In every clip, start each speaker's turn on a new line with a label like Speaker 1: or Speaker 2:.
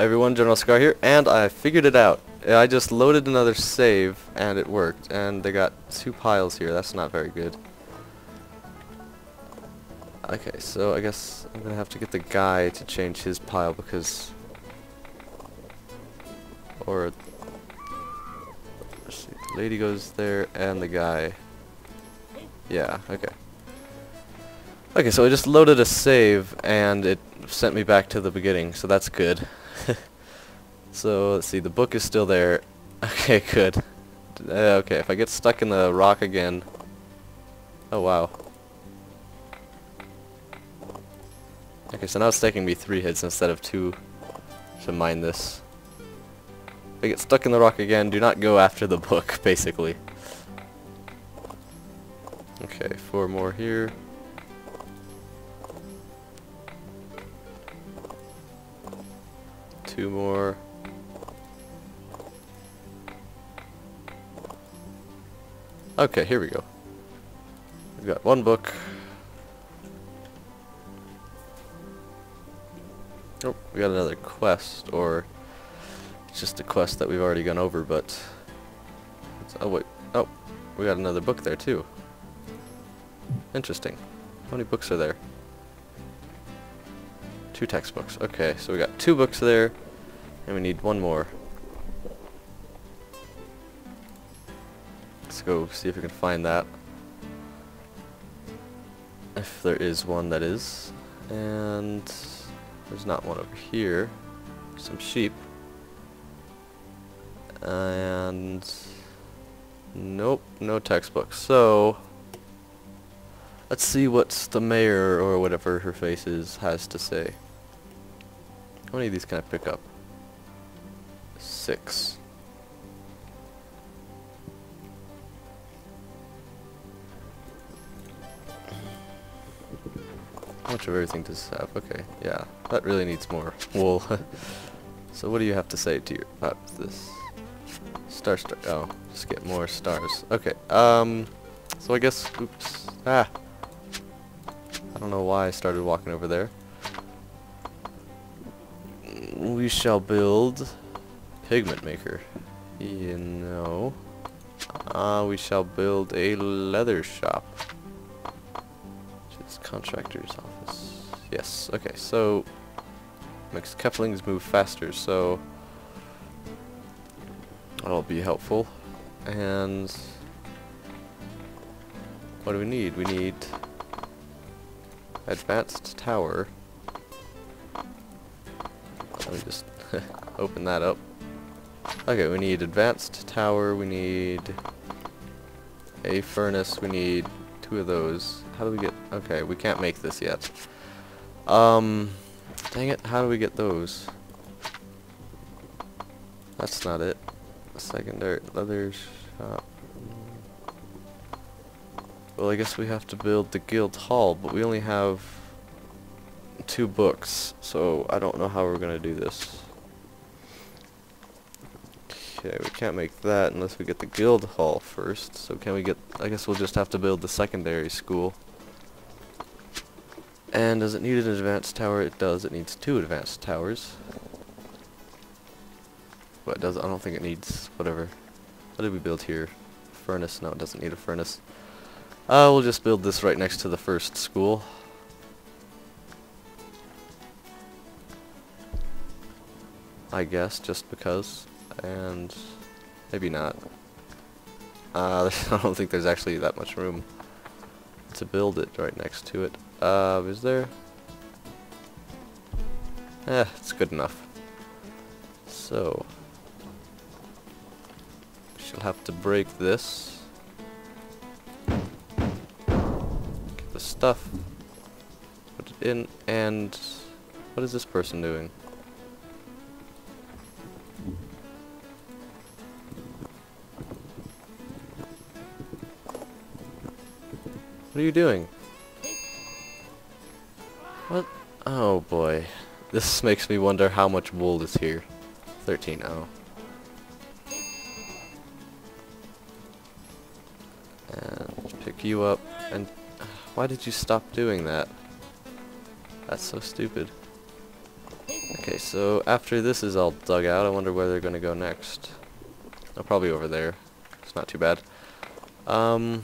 Speaker 1: Everyone, General Scar here, and I figured it out. I just loaded another save, and it worked, and they got two piles here. That's not very good. Okay, so I guess I'm gonna have to get the guy to change his pile because... Or... See, the lady goes there, and the guy... Yeah, okay. Okay, so I just loaded a save, and it sent me back to the beginning, so that's good. So, let's see, the book is still there. Okay, good. Uh, okay, if I get stuck in the rock again... Oh, wow. Okay, so now it's taking me three hits instead of two to mine this. If I get stuck in the rock again, do not go after the book, basically. Okay, four more here. Two more. Okay, here we go. We've got one book. Oh, we got another quest, or it's just a quest that we've already gone over, but... oh, wait. Oh, we got another book there, too. Interesting. How many books are there? Two textbooks. Okay, so we got two books there, and we need one more. Let's go see if we can find that. If there is one, that is. And there's not one over here. Some sheep. And nope, no textbooks. So let's see what the mayor or whatever her face is has to say. How many of these can I pick up? Six. Much of everything does this have? Okay, yeah, that really needs more wool. so what do you have to say to your about this? Star star. Oh, just get more stars. Okay. Um. So I guess. Oops. Ah. I don't know why I started walking over there. We shall build pigment maker. You know. Ah, uh, we shall build a leather shop. It's contractor's office. Yes, okay, so makes Keflings move faster, so that'll be helpful. And what do we need? We need advanced tower. Let me just open that up. Okay, we need advanced tower, we need a furnace, we need two of those. How do we get... Okay, we can't make this yet. Um, dang it, how do we get those? That's not it. Secondary leather shop. Well, I guess we have to build the guild hall, but we only have two books, so I don't know how we're going to do this. Okay, we can't make that unless we get the guild hall first. So can we get... I guess we'll just have to build the secondary school. And does it need an advanced tower? It does. It needs two advanced towers. But it does. I don't think it needs whatever. What did we build here? Furnace? No, it doesn't need a furnace. Uh, we'll just build this right next to the first school. I guess, just because and maybe not. Uh, I don't think there's actually that much room to build it right next to it. Uh, is there? Eh, it's good enough. So, she'll have to break this. Get the stuff. Put it in, and what is this person doing? What are you doing? What? Oh boy. This makes me wonder how much wool is here. 13, oh. And pick you up, and why did you stop doing that? That's so stupid. Okay, so after this is all dug out, I wonder where they're going to go next. Oh, probably over there. It's not too bad. Um,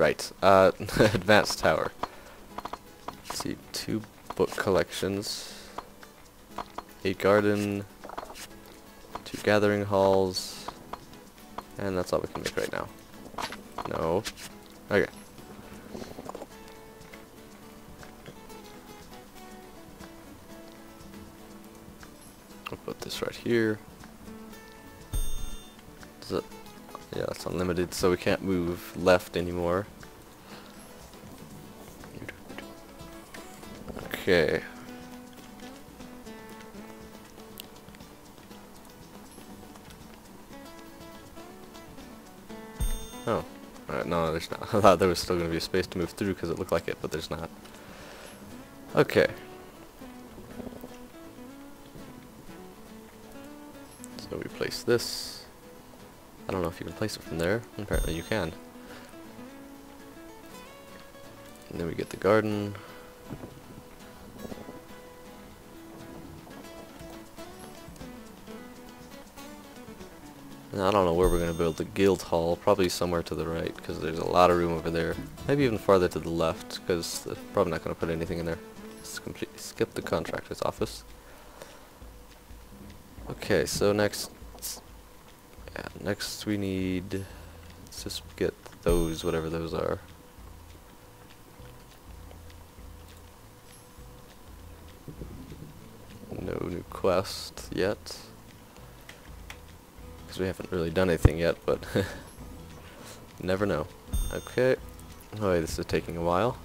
Speaker 1: right, uh, advanced tower. Let's see, two book collections, a garden, two gathering halls, and that's all we can make right now. No. Okay. I'll put this right here. Is it? Yeah, it's unlimited, so we can't move left anymore. Okay. Oh. Alright, no, there's not. I thought there was still going to be a space to move through because it looked like it, but there's not. Okay. So we place this. I don't know if you can place it from there. Apparently you can. And then we get the garden. I don't know where we're going to build the guild hall. Probably somewhere to the right, because there's a lot of room over there. Maybe even farther to the left, because they're probably not going to put anything in there. Completely skip the contractor's office. Okay, so next... Next we need... Let's just get those, whatever those are. No new quest yet. Because we haven't really done anything yet, but never know. Okay. Oh, this is taking a while.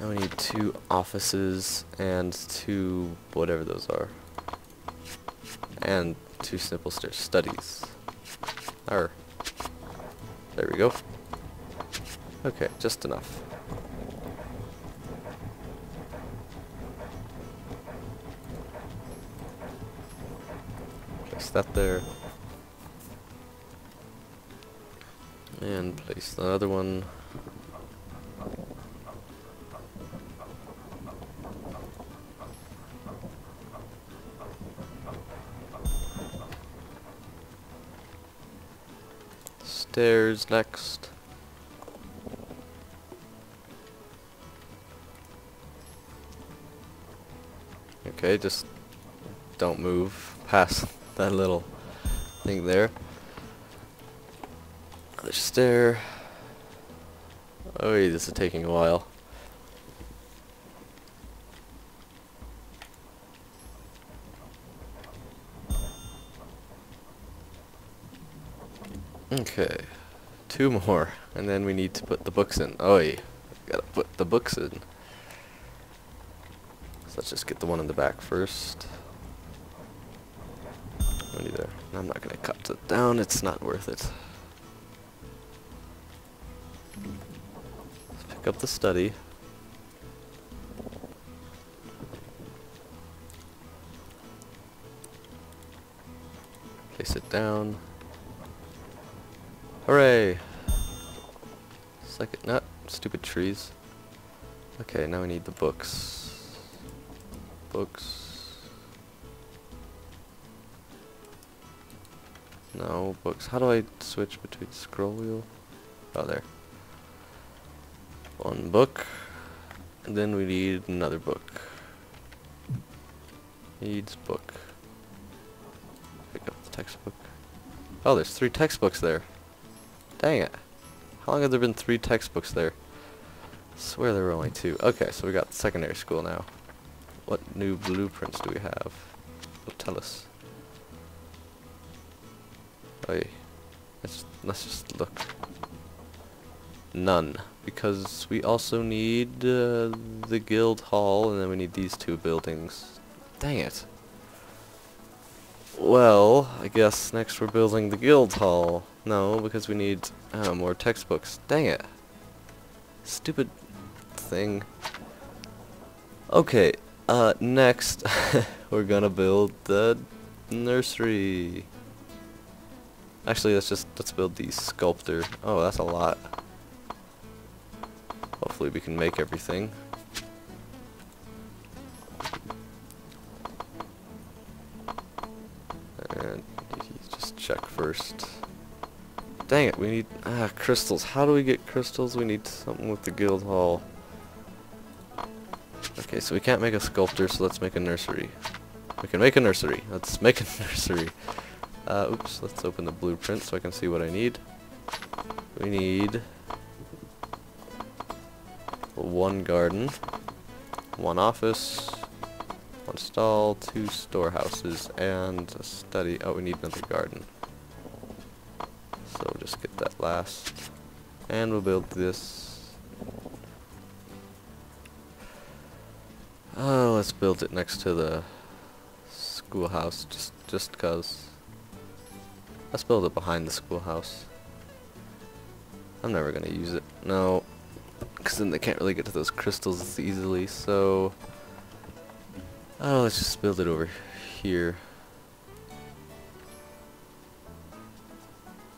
Speaker 1: Now we need two offices and two whatever those are. And two simple st studies. Or, there we go. Okay, just enough. Just that there. And place the other one. Stairs next. Okay, just don't move past that little thing there. Another stair. Oh, this is taking a while. Okay, two more, and then we need to put the books in. Yeah. gotta put the books in. So let's just get the one in the back first there. I'm not to cut it down, it's not worth it. Let's pick up the study. Place it down. Hooray! Second, not stupid trees. Okay, now we need the books. Books. No, books. How do I switch between scroll wheel? Oh, there. One book. And then we need another book. Needs book. Pick up the textbook. Oh, there's three textbooks there. Dang it. How long have there been three textbooks there? I swear there were only two. Okay, so we got secondary school now. What new blueprints do we have? tell us. Wait. Let's, let's just look. None. Because we also need uh, the guild hall, and then we need these two buildings. Dang it. Well, I guess next we're building the guild hall. No, because we need uh, more textbooks. Dang it. Stupid thing. Okay, uh, next we're gonna build the nursery. Actually, let's just let's build the sculptor. Oh, that's a lot. Hopefully we can make everything. Check first. Dang it, we need ah, crystals. How do we get crystals? We need something with the guild hall. Okay, so we can't make a sculptor, so let's make a nursery. We can make a nursery. Let's make a nursery. Uh, oops, let's open the blueprint so I can see what I need. We need one garden, one office, one stall, two storehouses, and a study. Oh, we need another garden. So we'll just get that last. And we'll build this. Oh, let's build it next to the schoolhouse, just just cause. Let's build it behind the schoolhouse. I'm never gonna use it. No, because then they can't really get to those crystals easily, so... Oh, let's just build it over here.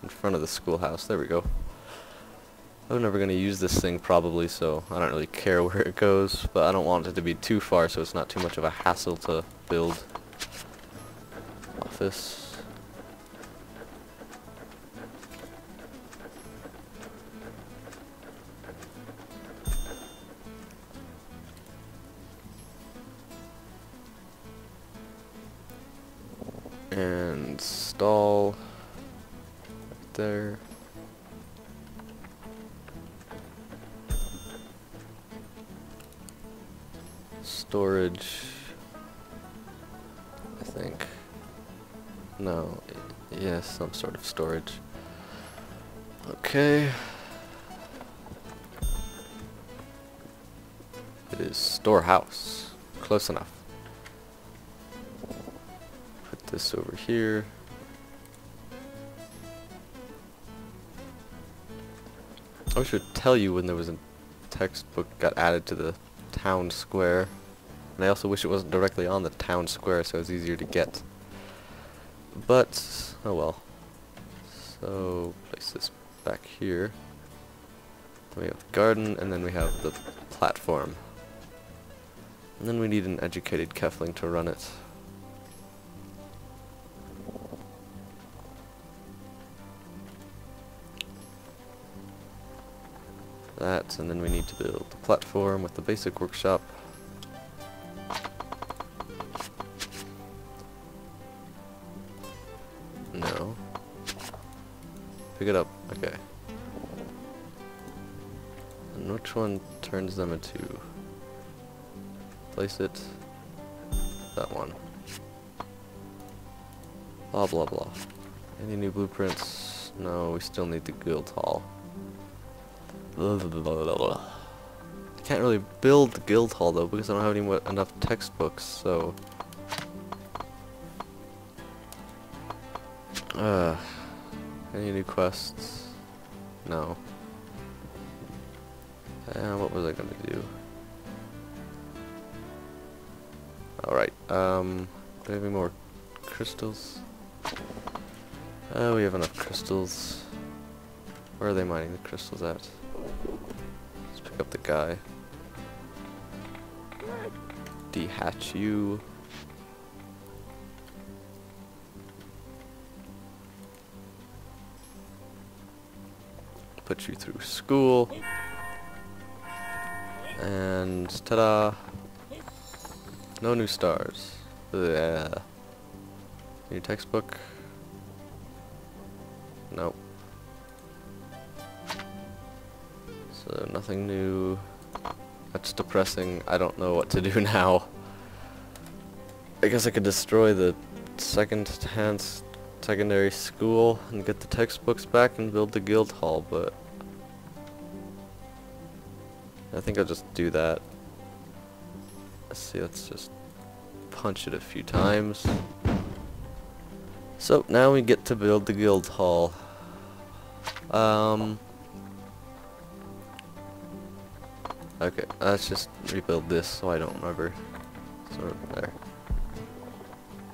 Speaker 1: In front of the schoolhouse. There we go. I'm never going to use this thing probably, so I don't really care where it goes, but I don't want it to be too far so it's not too much of a hassle to build. Office. Think. No, yes, some sort of storage. Okay. It is storehouse. Close enough. Put this over here. I should tell you when there was a textbook got added to the town square. And I also wish it wasn't directly on the town square so it's easier to get. But, oh well. So, place this back here. We have the garden, and then we have the platform. And then we need an educated Kefling to run it. that, and then we need to build the platform with the basic workshop. Pick it up. Okay. And which one turns them into... Place it. That one. Blah blah blah. Any new blueprints? No, we still need the guild hall. I can't really build the guild hall though because I don't have any enough textbooks, so... Uh, any new quests? No. And what was I gonna do? Alright, um, do we have any more crystals? Oh, we have enough crystals. Where are they mining the crystals at? Let's pick up the guy. Dehatch you. Put you through school. And ta-da! No new stars. Yeah. New textbook? Nope. So nothing new. That's depressing. I don't know what to do now. I guess I could destroy the second-hand secondary school and get the textbooks back and build the guild hall, but I think I'll just do that. Let's see, let's just punch it a few times. So now we get to build the guild hall. Um, Okay, let's just rebuild this so I don't remember. Of there.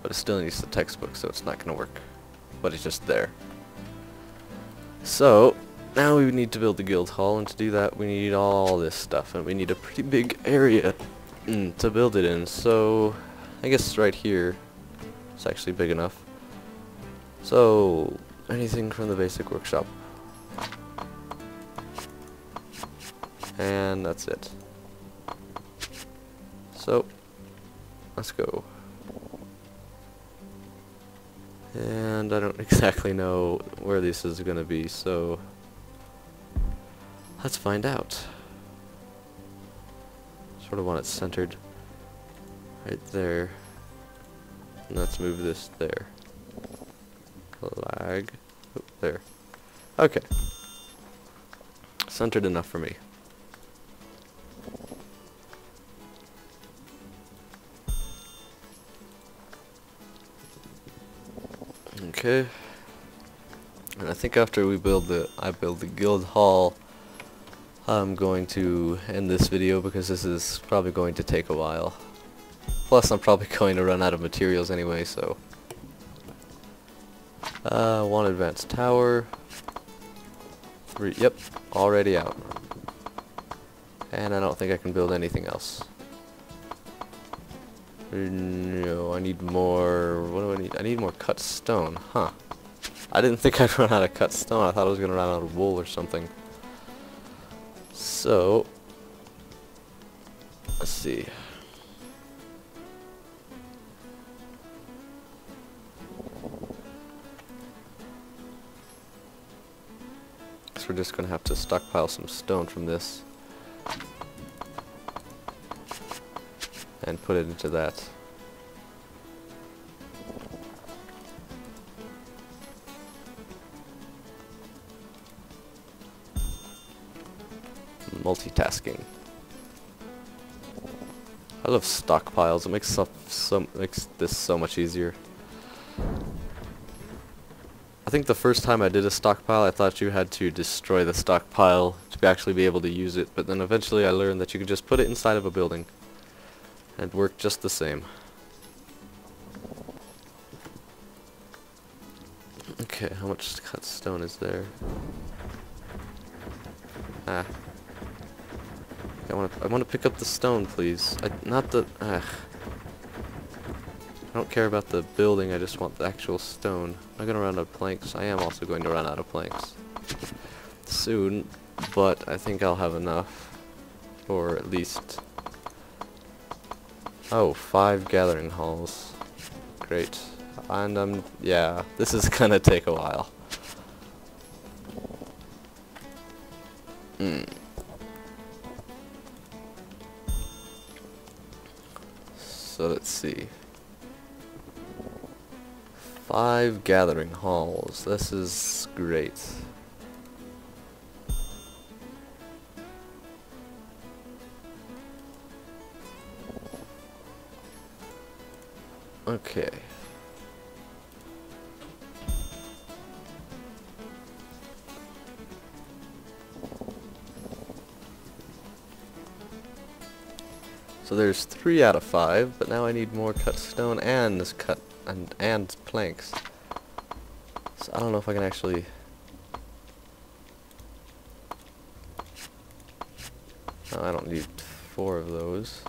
Speaker 1: But it still needs the textbook, so it's not going to work. But it's just there. So, now we need to build the guild hall, and to do that we need all this stuff, and we need a pretty big area mm, to build it in. So, I guess right here, it's actually big enough. So, anything from the basic workshop. And that's it. So, let's go. And I don't exactly know where this is going to be, so let's find out. Sort of want it centered right there. And let's move this there. Lag. Oh, there. Okay. Centered enough for me. Okay. And I think after we build the, I build the guild hall, I'm going to end this video because this is probably going to take a while. Plus I'm probably going to run out of materials anyway, so. Uh, one advanced tower. Three, yep, already out. And I don't think I can build anything else. No, I need more... What do I need? I need more cut stone. Huh. I didn't think I'd run out of cut stone. I thought I was going to run out of wool or something. So... Let's see. So we're just going to have to stockpile some stone from this. And put it into that. Multitasking. I love stockpiles. It makes so makes this so much easier. I think the first time I did a stockpile, I thought you had to destroy the stockpile to actually be able to use it, but then eventually I learned that you could just put it inside of a building. It worked just the same. Okay, how much cut stone is there? Ah. I want to. I want to pick up the stone, please. I, not the. Ah. I don't care about the building. I just want the actual stone. I'm gonna run out of planks. I am also going to run out of planks soon, but I think I'll have enough, or at least Oh, five gathering halls. Great. And, um, yeah, this is gonna take a while. Hmm. So let's see. Five gathering halls. This is great. Okay. So there's three out of five, but now I need more cut stone and this cut and and planks. So I don't know if I can actually. Oh, I don't need four of those.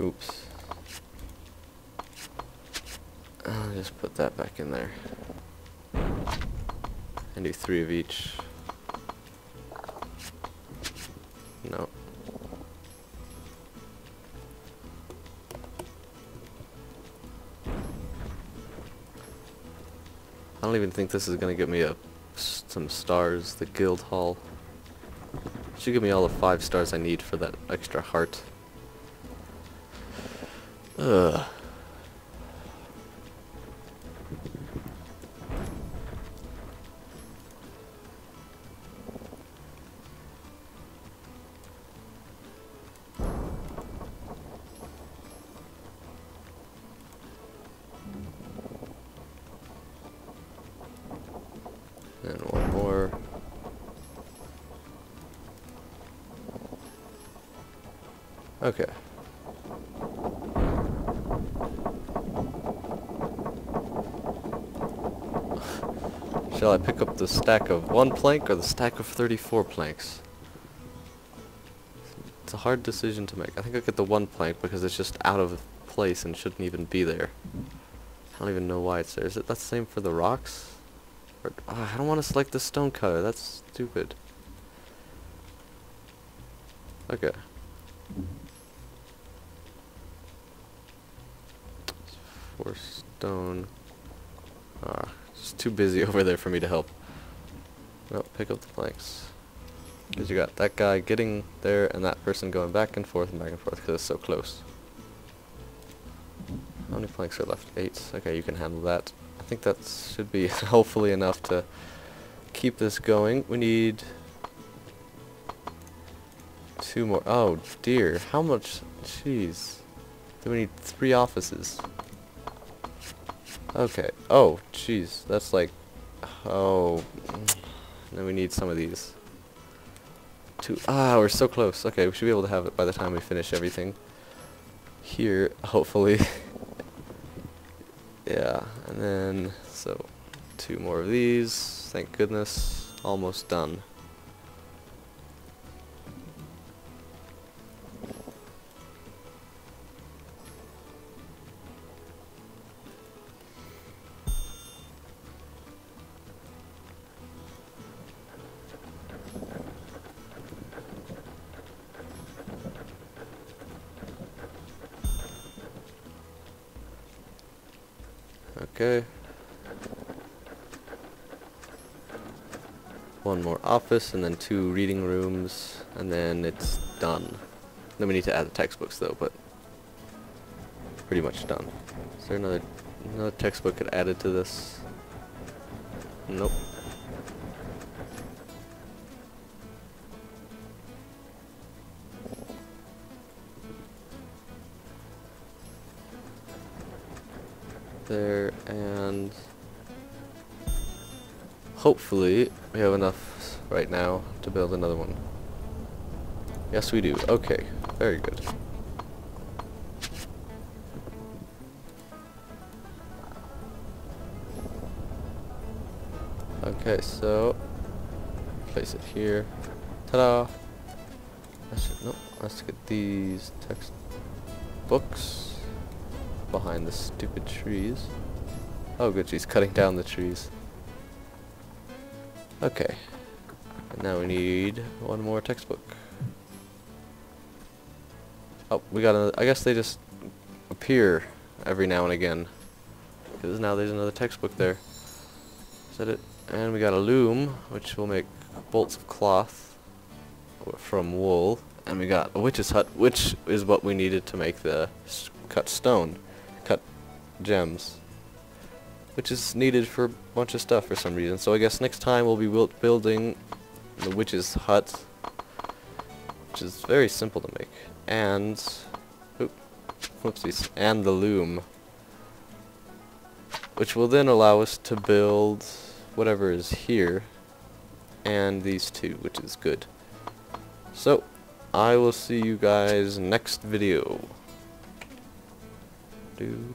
Speaker 1: Oops. I'll Uh, just put that back in there. And do three of each. No. I don't even think this is gonna get me a some stars, the guild hall. Should give me all the five stars I need for that extra heart. Ugh. Okay. Shall I pick up the stack of one plank or the stack of 34 planks? It's a hard decision to make. I think I'll get the one plank because it's just out of place and shouldn't even be there. I don't even know why it's there. Is it that same for the rocks? Or, oh, I don't want to select the stone cutter. That's stupid. Okay. Four stone. Ah, just too busy over there for me to help. No, pick up the planks. Because you got that guy getting there and that person going back and forth and back and forth because it's so close. How many planks are left? Eight. Okay, you can handle that. I think that should be hopefully enough to keep this going. We need two more. Oh dear, how much? Jeez. Do we need three offices? Okay. Oh, jeez. That's like... Oh. Then we need some of these. Two. Ah, we're so close. Okay, we should be able to have it by the time we finish everything. Here, hopefully. yeah, and then, so, two more of these. Thank goodness. Almost done. Okay. One more office and then two reading rooms and then it's done. Then we need to add the textbooks though, but pretty much done. Is there another another textbook added to this? Nope. And hopefully we have enough right now to build another one. Yes we do. Okay, very good. Okay, so place it here. Ta-da! Nope, let's get these text books behind the stupid trees. Oh good, she's cutting down the trees. Okay. And now we need one more textbook. Oh, we got another, I guess they just appear every now and again. Because now there's another textbook there. Is that it? And we got a loom, which will make bolts of cloth from wool. And we got a witch's hut, which is what we needed to make the cut stone cut gems. Which is needed for a bunch of stuff for some reason. So I guess next time we'll be building the witch's hut. Which is very simple to make. And... Oop, whoopsies. And the loom. Which will then allow us to build whatever is here. And these two, which is good. So, I will see you guys next video. Do,